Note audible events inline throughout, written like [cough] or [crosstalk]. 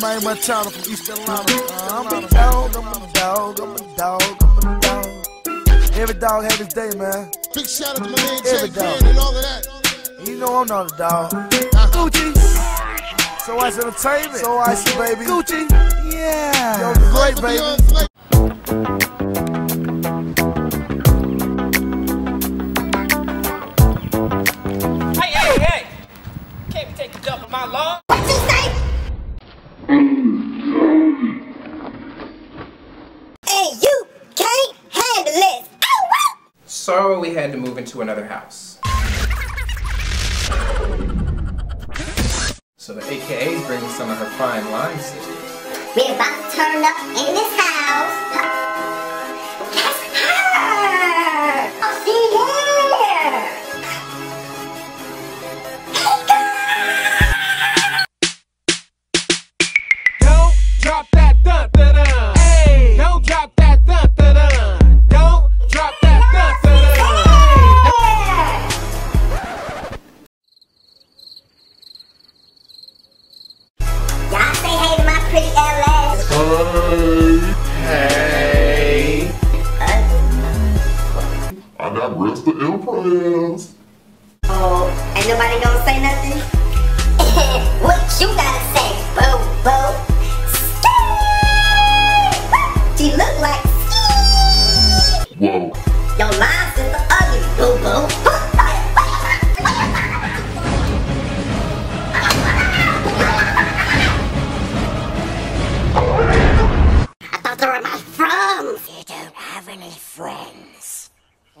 man Montana from East Carolina. Uh, I'm a dog, I'm a dog, I'm a dog, I'm a dog. Every dog had his day, man. Big shout out to my man Every Jay dog. And all of that. You know I'm not a dog. Gucci, So Ice Entertainment. So Ice, baby. Gucci, yeah. Yo, the great, Flavor baby. Oh, so we had to move into another house. So the AKA's bringing some of her fine line sisters. We're about to turn up in this house. Dun dun dun. Hey, don't drop that dun dun dun. Don't drop that dun dun dun. Y'all say hey to my pretty LS. Hey! I got rest of Empress. Oh, ain't nobody gonna say nothing? [laughs] what you gotta say?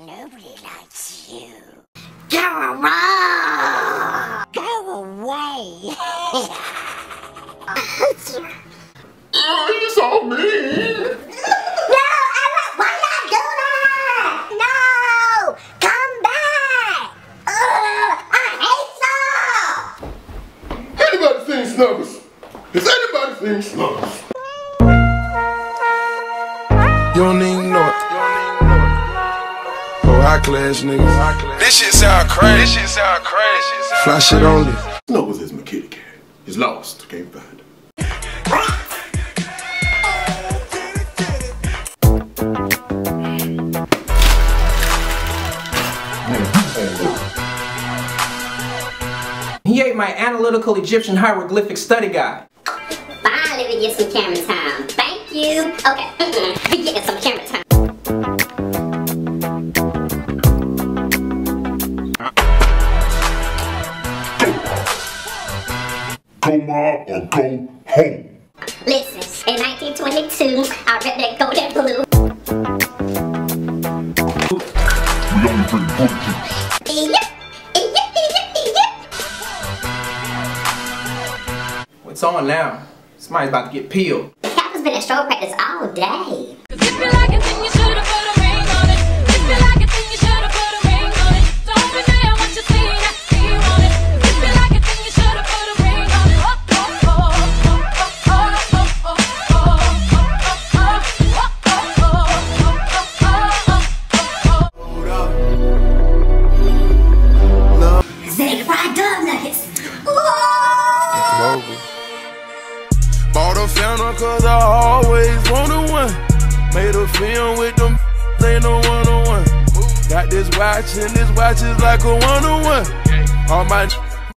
Nobody likes you. Go away. Go away. I hate you. Oh, you saw me. No, Ella, why not do that? No, come back. Ugh, I hate you. Anybody seen Snuggles? Has anybody seen Snuggles? You don't class niggas. This shit sound crazy. This shit sound crazy. Fly shit only. Snuggles is my kitty cat. He's lost. Can't find him. He ate my analytical Egyptian hieroglyphic study guide. Finally, we get some camera time. Thank you. Okay, [laughs] we getting some camera Go mom or go home. Listen, in 1922, I read that golden blue. We only drink fruit juice. What's on now? Somebody's about to get peeled. The has been at stroke practice all day. Fried dub nuggets. Whoa! Bought a fountain cause I always wanted one. Made a film with them, [laughs] ain't no one on one. Got this watch and this watch is like a one on one. All my